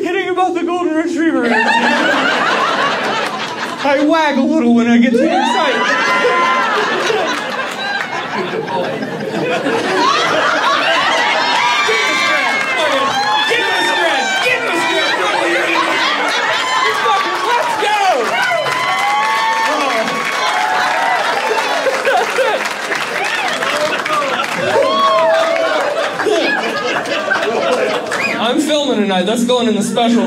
kidding about the golden retriever. I wag a little when I get too excited. I'm filming tonight. That's going in the special.